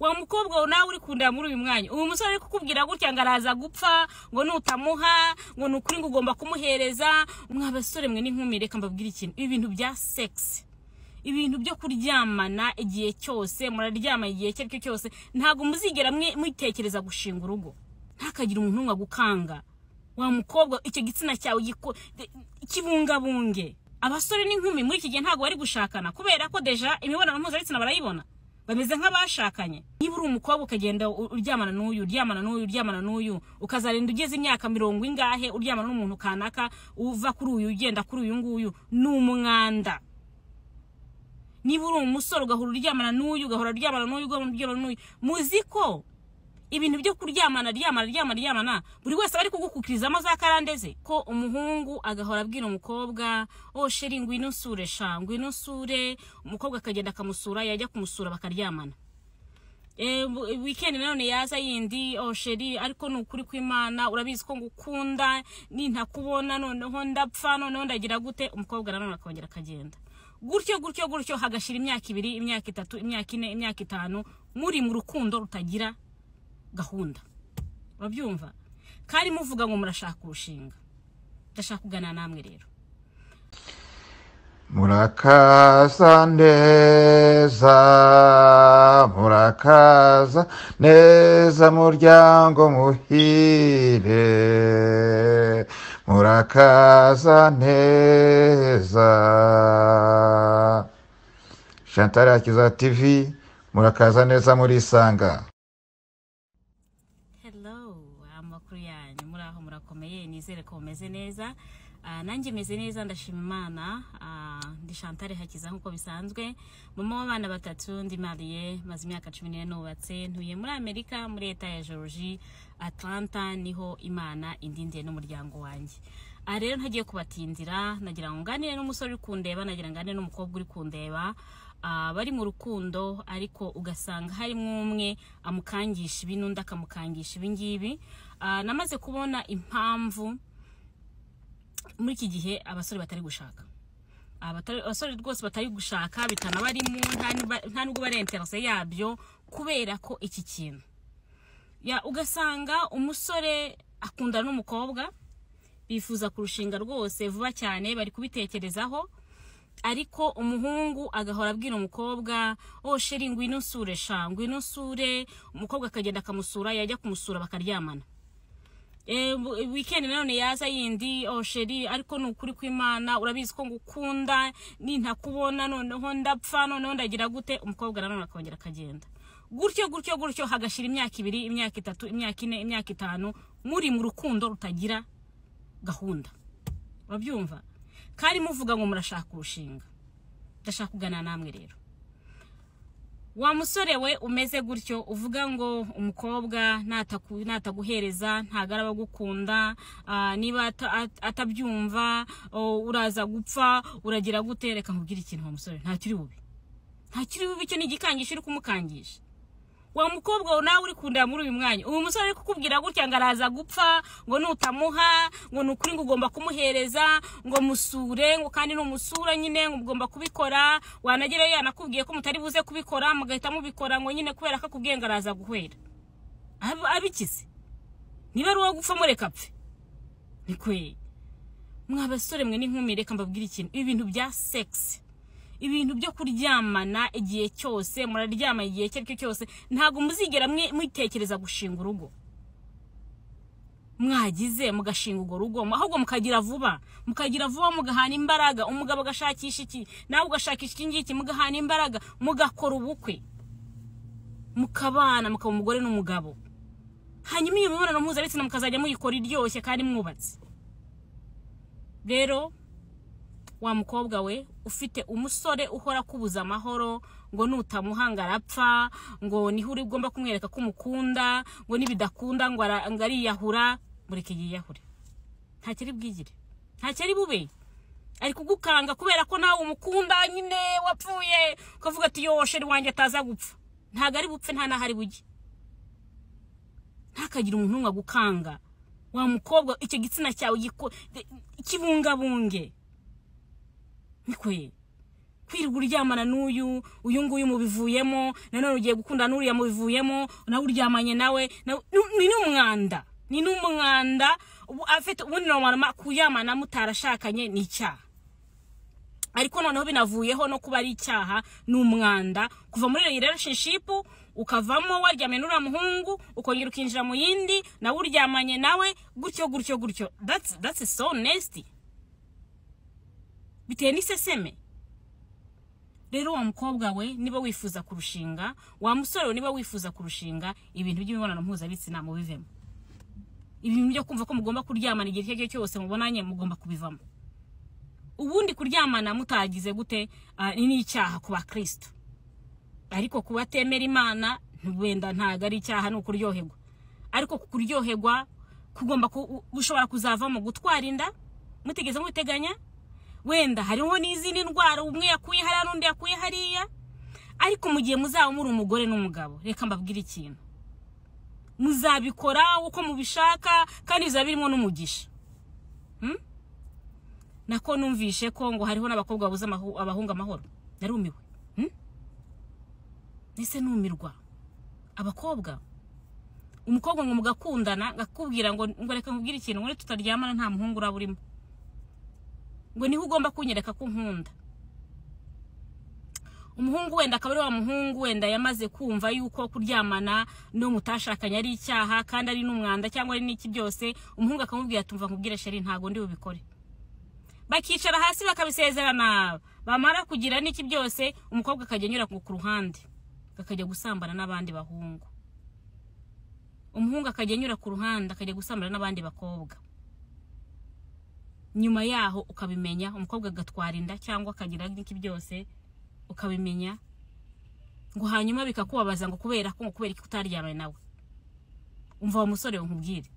wa mukobwa nawe uri kundeba muri uyu mwanya. Uyu musore ari kukubwira gutya ngo araza gupfa ngo nutamuha ngo ni ukuri ngo ugomba kumuhereza. Mwa basore mwe n'inkumi reka mbabwire ikintu. Ibi bintu bya segisi ibintu byo kuryamana igihe cyose muraryama igihe icyo ari cyo cyose ntabwo muzigera mwitekereza gushinga urugo. Ntakagire umuntu umwe agukanga. Wa mukobwa icyo gitsina cyawe kibungabunge. Abasore n'inkumi muri iki gihe ntabwo bari gushakana kubera ko deja imibonano mpuzabitsina barayibona. Bameze nk'abashakanye. Niba uri umukobwa ukagenda uryamana n'uyu uryamana n'uyu uryamana n'uyu ukazarinda ugeze imyaka mirongo ingahe uryamana n'umuntu kanaka uva kuri uyu ugenda kuri uyu nguyu ni umwanda. Niba uri umusore ugahora uryamana n'uyu ugahora uryamana n'uyu ugahora uryamana n'uyu muzi ko ibintu byo kuryamana ryamana ryamana ryamana. Buri wese ari kugukukirizamo za karande ze. Ko umuhungu agahora abwira umukobwa oh sheri ngwino usure sha umukobwa akagenda akamusura yajya kumusura bakaryamana. Wikendi nanone yaza yindi oh sheri ariko ni ukuri kw'imana urabizi ko ngukunda nintakubona noneho ndapfa noneho ndagira gute? Umukobwa nanone akongera akagenda. Gutyo gutyo gutyo hagashira imyaka ibiri imyaka itatu imyaka ine imyaka itanu muri mu rukundo rutagira gahunda. Urabyumva? Kandi muvuga ngo murashaka urushinga ndashaka kuganira namwe rero. Murakaza neza murakaza neza muryango muhire. Murakaza neza. Chantal yakiza tv murakaza neza murisanga nanjye meze neza ndashima imana ndi Chantal hakiza nk'uko bisanzwe. Mama w'abana batatu ndi mariye maze imyaka cumi n'ine nubatse. Ntuye muri amerika muri leta ya georgie atlanta ni ho imana indindiye n'umuryango wanjye. Aha rero ntagiye kubatindira nagira ngo nganire n'umusore uri kundeba nagira nganire n'umukobwa uri kundeba. Bari mu rukundo ariko ugasanga harimo umwe amukangisha ibi n'undi akamukangisha ibi ngibi. Namaze kubona impamvu muri iki gihe abasore batari gushaka. Abasore rwose batari gushaka bitanabarimo nta nubwo bari interese yabyo kubera ko iki kintu. Ugasanga umusore akundana n'umukobwa bifuza kurushinga rwose vuba cyane bari kubitekerezaho ariko umuhungu agahora abwira umukobwa oh sheri ngwino usure sha ngwino umukobwa akagenda akamusura yajya kumusura bakaryamana. Wikendi nanone yaza yindi oh ariko ni ukuri kw'imana urabizi ko ngukunda nintakubona noneho ndapfa noneho ndagira gute? Umukobwa nanone akongera akagenda. Gutyo gutyo gutyo hagashira imyaka ibiri imyaka itatu imyaka ine imyaka itanu muri mu rukundo rutagira gahunda. Urabyumva? Kandi muvuga ngo murashaka urushinga. Ndashaka kuganira namwe rero. Wa musore we umeze gutyo uvuga ngo umukobwa nataguhereza ntabwo araba agukunda niba atabyumva uraza gupfa uragira gute? Reka nkubwire ikintu wa musore. Nta kiri bubi. Nta kiri bubi icyo ni igikangisho uri kumukangisha. Wa mukobwa nawe uri kundeba muri uyu mwanya. Uyu musore ari kukubwira gutya ngo araza gupfa ngo nutamuha ngo ni ukuri ngo ugomba kumuhereza ngo musure ngo kandi numusura nyine ngo ugomba kubikora. Wanagerayo yanakubwiye ko mutari buze kubikora mugahita mubikora ngo nyine kubera ko akubwiye ngo araza guhwera. Abikize. Niba ari uwo gupfa mureka apfe. Ni kwe. Mwa basore mwe n'inkumi reka mbabwire ikintu. Ibi bintu bya segisi ibintu byo kuryamana igihe cyose muraryama igihe icyo ari cyo cyose ntabwo muzigera mwitekereza gushinga urugo. Mwagize mugashinga urwo rugo ahubwo mukagira vuba. Mukagira vuba mugahana imbaraga. Umugabo agashakisha iki nawe ugashakisha iki ngiki mugahana imbaraga. Mugakora ubukwe. Mukabana mukaba umugore n'umugabo. Hanyuma iyo mibonano mpuzabitsina mukazajya muyikora iryoshye kandi mwubatse. Rero wa mukobwa we ufite umusore uhora kubuza amahoro ngo nutamuhanga arapfa ngo ni ho uri ugomba kumwereka ko umukunda ngo nibidakunda ngo ariyahura mureke yiyahure. Ntacyo ari bwigire. Ntacyo ari bube. Ari kugukanga kubera ko nawe umukunda nyine wapfuye ukavuga ati yo sheri wanjye ataza gupfa. Ntabwo ari bupfe nta n'aho ari bujye. Ntakagire umuntu umwe agukanga. Wa mukobwa icyo gitsina cyawe kibungabunge nikwe kwirirwa uryamana n'uyu uyu nguyu mubivuyemo nanone ugiye gukunda n'uriya mubivuyemo nawe uryamanye nawe ni- ni n'umwanda ni n'umwanda afite ubundi normal kuryamana mutarashakanye ni icyaha. Ariko noneho binavuyeho no kuba ari icyaha ni umwanda. Kuva muri relationship ukavamo waryamye n'uriya muhungu ukongera ukinjira mu yindi nawe uryamanye nawe gutyo gutyo gutyo. That's, that's so nasty. Biteye n'iseseme rero wa mukobwa we niba wifuza kurushinga wa musore we niba wifuza kurushinga ibintu by'imibonano mpuzabitsina mubivemo. Ibintu byo kumva ko mugomba kuryamana igihe icyo ari cyo cyose mubonanye mugomba kubivamo. Ubundi kuryamana mutagize gute? Ah, ni n'icyaha ku bakristo. Ariko ku batemera imana wenda ntabwo ari icyaha ni ukuryoherwa. Ariko ku kuryoherwa kugomba ku- gushobora kuzavamo gutwara inda mutigeze mubiteganya wenda hariho n'izindi ndwara umwe yakuye hariya n'undi yakuye hariya. Ariko mu gihe muzaba muri umugore n'umugabo reka mbabwire ikintu. Muzabikora uko mubishaka kandi bizaba birimo n'umugisha. Hmm? nako numvishe ko ngo hariho n'abakobwa babuze abahungu amahoro. Narumiwe. Hmm? ese numirwa? Abakobwa? Umukobwa ngo mugakundana ngakubwira ngo reka nkubwire ikintu ngo tutaryamana nta muhungu uraba urimo. Ngo ni ho ugomba kunyereka ko unkunda umuhungu wenda akaba ari wa muhungu wenda yamaze kumva yuko kuryamana no mutashakanye ari icyaha kandi ari n'umwanda cyangwa ari n'iki byose umuhungu akamubwira tumva nkubwire sheri ntago ndi bubikore bakicara hasi bakabisezerana bamara kugira n'iki byose umukobwa akajya anyura ku ruhande akajya gusambana n'abandi bahungu. Umuhungu akajya anyura ku ruhande akajya gusambana n'abandi bakobwa. Nyuma yaho ukabimenya umukobwa agatwara inda cyangwa akagira n'iki byose ukabimenya ngo hanyuma bikakubabaza ngo kubera ko kubera ko utaryamanye nawe. Umva uwo musore nkubwire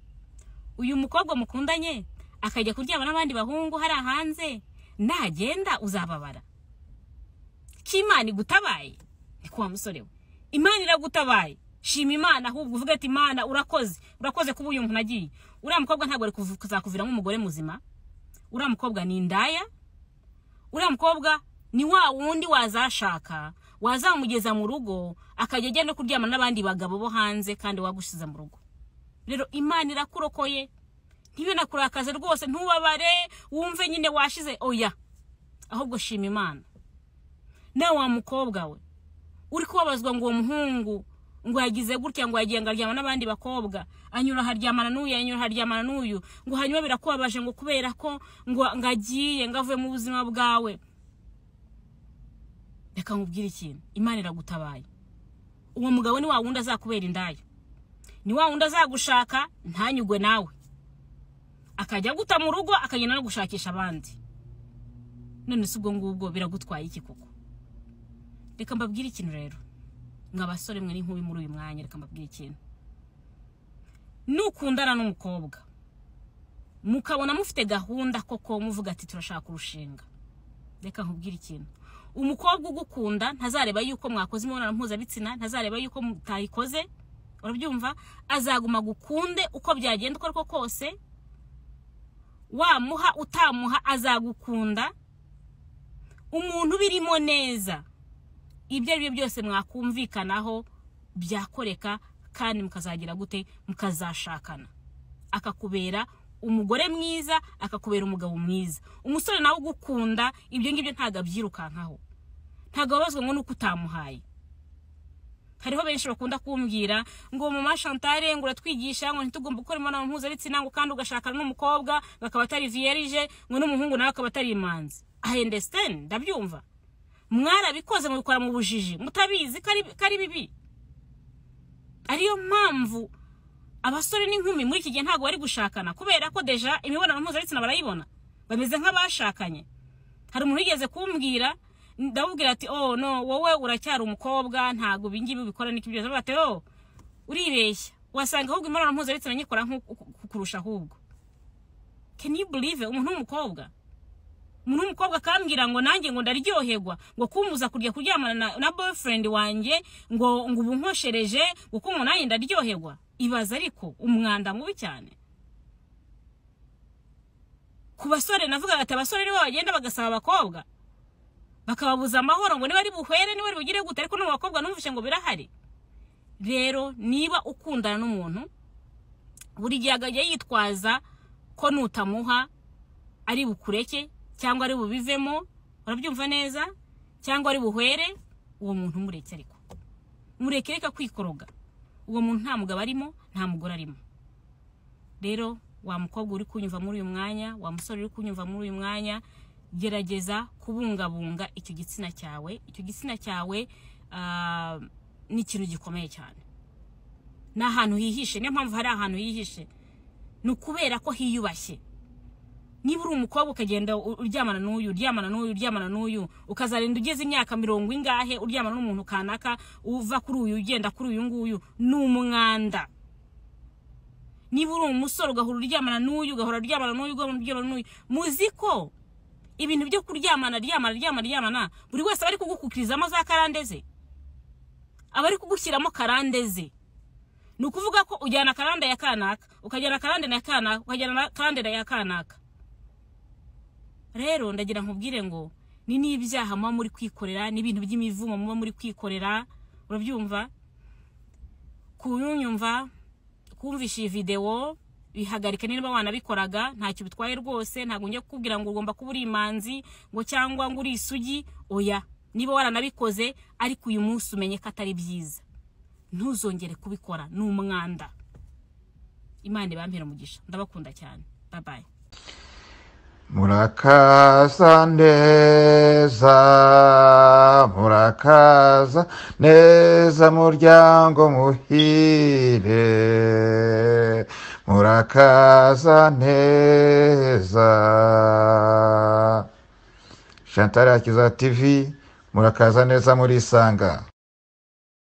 uyu mukobwa mukundanye? Akajya kuryama n'abandi bahungu hariya hanze? Nagenda uzababara. Ko imana igutabaye? Ni wa musore we. Imana iragutabaye. Shima imana ahubwo uvuga ati imana urakoze. Urakoze kuba uyu muntu agiye. Uriya mukobwa ntabwo ari kuzakuviramo umugore muzima. Uriya mukobwa ni indaya uriya mukobwa ni wa wundi wazashaka wazamugeza mu rugo akajya ajya no kuryama n'abandi bagabo bo hanze kandi wagusize mu rugo. Rero imana irakurokoye ntibe nakurakaze rwose ntubabare wumve nyine washize oya ahubwo shima imana. Nawe wa mukobwa we uri kubabazwa ngo uwo muhungu ngo yagize gutya ngo yagiye ngo aryama n'abandi bakobwa anyura haryamana n'uyu anyura haryamana n'uyu. Ngo hanyuma birakubabaje ngo kubera ko ngo agiye ngo avuye mu buzima bwawe. Reka nkubwire ikintu. Imana iragutabaye. Uwo mugabo ni wa wundi azakubera indaya. Ni wa wundi azagushaka ntanyugwe nawe. Akajya aguta mu rugo akagenda no gushakisha abandi. None si ubwo ngubwo biragutwaye iki koko? Reka mbabwire ikintu rero. Ngo abasore mwe n'inkumi muri uyu mwanya. Reka mbabwire ikintu. Nukundana n'umukobwa. Mukabona mufite gahunda koko muvuga ati turashaka kurushinga reka nkubwire ikintu. Umukobwa ugukunda ntazareba yuko mwakoze imibonano mpuzabitsina ntazareba yuko mutayikoze. Urabyumva? Azaguma gukunde uko byagenda uko ariko kose. Wamuha utamuha azagukunda. Umuntu birimo neza. Ibyo ari byo byose mwakumvikanaho byakoreka kandi mukazagira gute? Mukazashakana. Akakubera umugore mwiza akakubera umugabo mwiza. Umusore nawe ugukunda ibyo ngibyo ntabwo abyirukankaho. Ntabwo ababazwa ngo nuko utamuhaye. Hariho benshi bakunda kumbwira ngo mama Chantal ngo uratwigisha ngo ntitugomba gukora imibonano mpuzabitsina ngo kandi ugashakana n'umukobwa ngo akaba atari vierge ngo n'umuhungu nawe akaba atari imanzi. I understand ndabyumva. Mwarabikoze mubikora mu bujiji. Mutabizi ko ari bibi? Ariyo mpamvu abasore n'inkumi muri iki gihe ntabwo bari gushakana kubera ko deja imibonano mpuzabitsina barayibona. Bameze nk'abashakanye. Hari umuntu wigeze kumbwira ndamubwira ati oh no wowe uracyari umukobwa ntabwo ibingibi ubikora n'iki byose. Baravuga ati oh uribeshya. Wasanga ahubwo imibonano mpuzabitsina nyikora kurusha ahubwo. Can you believe umuntu w'umukobwa. Umuntu w'umukobwa akambwira ngo nanjye ngo ndaryoherwa ngo kumbuza kujya kuryamana na, boyfriend wanjye ngo ngo ubu nkoshereje ngo kumva nanjye ndaryoherwa ibaza ariko umwanda mubi cyane. Ku basore navuga ati abasore nibo bagenda bagasaba abakobwa. Bakababuza amahoro ngo niba ari buhwere niba ari bugire gute ariko no mu bakobwa numvishe ngo birahari. Rero niba ukundana n'umuntu buri gihe akajya yitwaza ko nutamuha ari bukureke cyangwa ari bubivemo urabyumva neza cyangwa ari buhwere uwo muntu umureke ariko. Mureke reka kwikoroga. Uwo muntu nta mugabo arimo nta mugore arimo. Rero wa mukobwa uri kunyumva muri uyu mwanya wa musore uri kunyumva muri uyu mwanya gerageza kubungabunga icyo gitsina cyawe. Icyo gitsina cyawe ah, ni ikintu gikomeye cyane. Ni ahantu hihishe niyo mpamvu hari ahantu hihishe. Ni ukubera ko hiyubashye. Niba uri umukobwa ukagenda uryamana n'uyu uryamana n'uyu uryamana n'uyu ukazarinda ugeze imyaka mirongo ingahe uryamana n'umuntu kanaka uva kuri uyu ugenda kuri uyu nguyu ni umwanda. Niba uri umusore ugahora uryamana n'uyu ugahora uryamana n'uyu ugahora uryamana n'uyu muzi ko ibintu byo kuryamana ryamana ryamana ryamana buri wese aba ari kugukukirizamo za karande ze aba ari kugushyiramo karande ze ni ukuvuga ko ujyana karande ya kanaka ukajyana karande ya kanaka ukajyana na karande ya kanaka. Rero ndagira nkubwire ngo ni n'ibyaha muba muri kwikorera n'ibintu by'imivumo muba muri kwikorera urabyumva? Kunyumva kumvisha iyi videwo bihagarika niba wanabikoraga ntacyo bitwaye rwose ntabwo njya kukubwira ngo ugomba kuba uri imanzi ngo cyangwa ngo uri isugi oya niba waranabikoze ariko uyu munsi umenye ko atari byiza. Ntuzongere kubikora ni umwanda. Imana ibampera umugisha ndabakunda cyane. Babaye murakaza neza murakaza neza muryango muhire. Murakaza neza. Chantal akiza tv murakaza neza murisanga